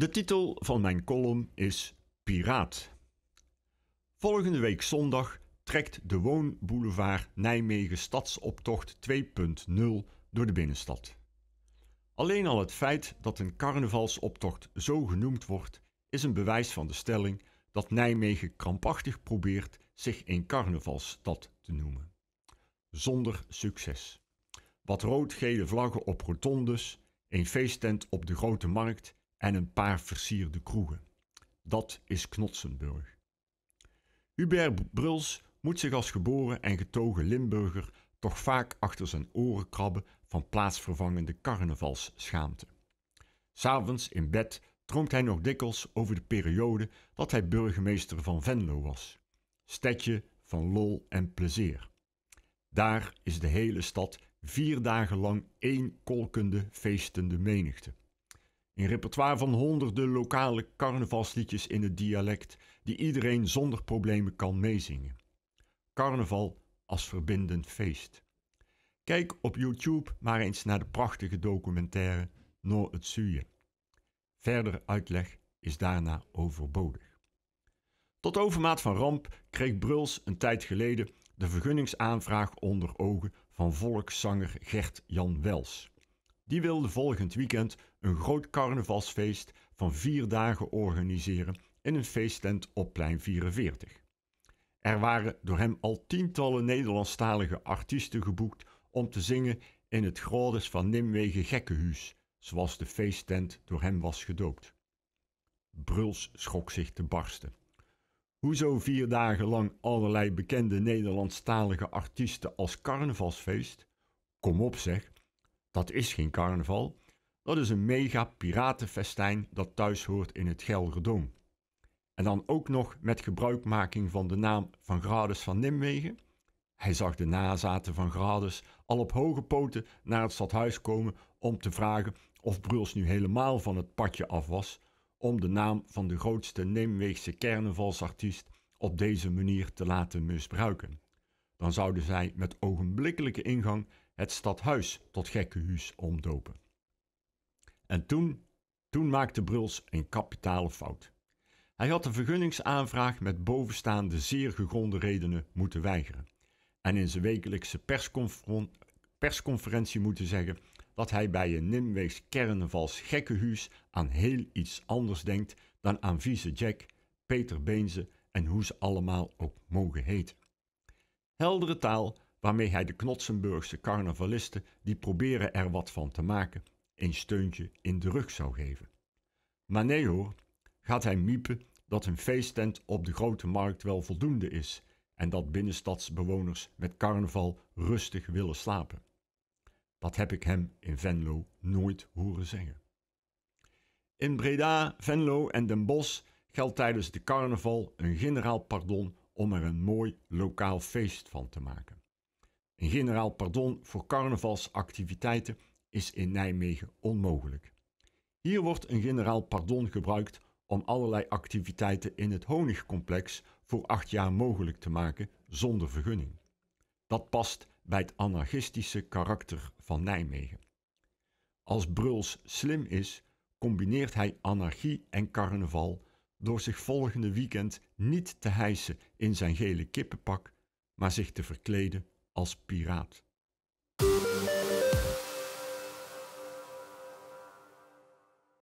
De titel van mijn column is Piraat. Volgende week zondag trekt de Woonboulevard Nijmegen Stadsoptocht 2.0 door de binnenstad. Alleen al het feit dat een carnavalsoptocht zo genoemd wordt, is een bewijs van de stelling dat Nijmegen krampachtig probeert zich een carnavalsstad te noemen. Zonder succes. Wat rood-gele vlaggen op rotondes, een feesttent op de grote markt en een paar versierde kroegen. Dat is Knotsenburg. Hubert Bruls moet zich als geboren en getogen Limburger toch vaak achter zijn oren krabben van plaatsvervangende carnavalsschaamte. S'avonds in bed droomt hij nog dikwijls over de periode dat hij burgemeester van Venlo was. Stedje van lol en plezier. Daar is de hele stad vier dagen lang één kolkende, feestende menigte. Een repertoire van honderden lokale carnavalsliedjes in het dialect die iedereen zonder problemen kan meezingen. Carnaval als verbindend feest. Kijk op YouTube maar eens naar de prachtige documentaire Noor het Zuye. Verdere uitleg is daarna overbodig. Tot overmaat van ramp kreeg Bruls een tijd geleden de vergunningsaanvraag onder ogen van volkszanger Gert Jan Wels. Die wilde volgend weekend een groot carnavalsfeest van vier dagen organiseren in een feesttent op plein 44. Er waren door hem al tientallen Nederlandstalige artiesten geboekt om te zingen in het Grodes van Nimwegen Gekkenhuis, zoals de feesttent door hem was gedoopt. Bruls schrok zich te barsten. Hoezo vier dagen lang allerlei bekende Nederlandstalige artiesten als carnavalsfeest? Kom op zeg, dat is geen carnaval, dat is een mega piratenfestijn dat thuis hoort in het Gelderdoom. En dan ook nog met gebruikmaking van de naam van Grades van Nimwegen. Hij zag de nazaten van Grades al op hoge poten naar het stadhuis komen om te vragen of Bruls nu helemaal van het padje af was om de naam van de grootste Nimweegse carnavalsartiest op deze manier te laten misbruiken. Dan zouden zij met ogenblikkelijke ingang het stadhuis tot gekkenhuis omdopen. En toen, toen maakte Bruls een kapitale fout. Hij had de vergunningsaanvraag met bovenstaande zeer gegronde redenen moeten weigeren en in zijn wekelijkse persconferentie moeten zeggen dat hij bij een Nimweegs carnavals gekkenhuis aan heel iets anders denkt dan aan Vieze Jack, Peter Beenze en hoe ze allemaal ook mogen heten. Heldere taal waarmee hij de Knotsenburgse carnavalisten die proberen er wat van te maken, een steuntje in de rug zou geven. Maar nee hoor, gaat hij miepen dat een feesttent op de grote markt wel voldoende is en dat binnenstadsbewoners met carnaval rustig willen slapen. Dat heb ik hem in Venlo nooit horen zeggen. In Breda, Venlo en Den Bosch geldt tijdens de carnaval een generaal pardon om er een mooi lokaal feest van te maken. Een generaal pardon voor carnavalsactiviteiten is in Nijmegen onmogelijk. Hier wordt een generaal pardon gebruikt om allerlei activiteiten in het honigcomplex voor acht jaar mogelijk te maken zonder vergunning. Dat past bij het anarchistische karakter van Nijmegen. Als Bruls slim is, combineert hij anarchie en carnaval door zich volgende weekend niet te hijsen in zijn gele kippenpak, maar zich te verkleden als piraat.